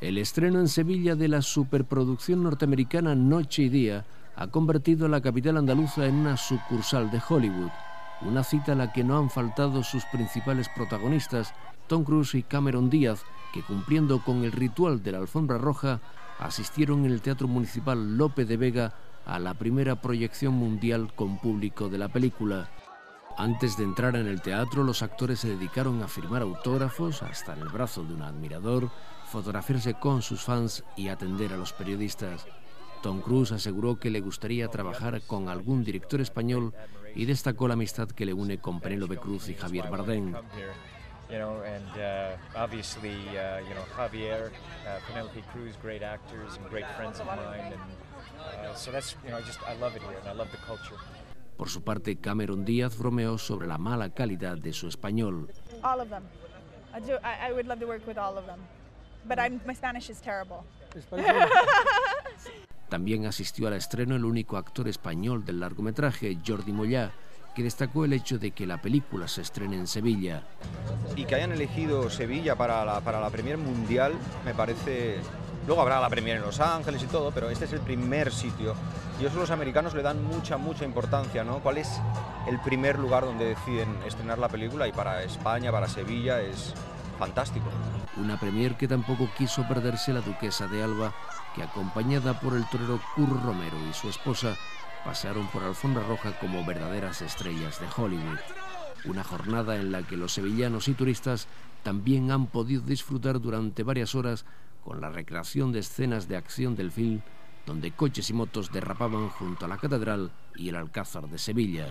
El estreno en Sevilla de la superproducción norteamericana Noche y Día ha convertido a la capital andaluza en una sucursal de Hollywood, una cita a la que no han faltado sus principales protagonistas, Tom Cruise y Cameron Díaz, que cumpliendo con el ritual de la alfombra roja, asistieron en el Teatro Municipal Lope de Vega a la primera proyección mundial con público de la película. Antes de entrar en el teatro, los actores se dedicaron a firmar autógrafos hasta en el brazo de un admirador, fotografiarse con sus fans y atender a los periodistas. Tom Cruise aseguró que le gustaría trabajar con algún director español y destacó la amistad que le une con Penélope Cruz y Javier Bardem. Por su parte, Cameron Díaz bromeó sobre la mala calidad de su español. All of them. I, do, I, I would love to work with all of them, but I'm, my Spanish is terrible. También asistió al estreno el único actor español del largometraje, Jordi Mollá, que destacó el hecho de que la película se estrene en Sevilla. Y que hayan elegido Sevilla para la, para la premier mundial me parece... Luego habrá la premier en Los Ángeles y todo, pero este es el primer sitio. Y eso los americanos le dan mucha, mucha importancia, ¿no? ¿Cuál es el primer lugar donde deciden estrenar la película? Y para España, para Sevilla, es fantástico. Una premier que tampoco quiso perderse la duquesa de Alba, que acompañada por el torero Curro Romero y su esposa, pasaron por alfombra roja como verdaderas estrellas de Hollywood. Una jornada en la que los sevillanos y turistas también han podido disfrutar durante varias horas con la recreación de escenas de acción del film donde coches y motos derrapaban junto a la catedral y el Alcázar de Sevilla.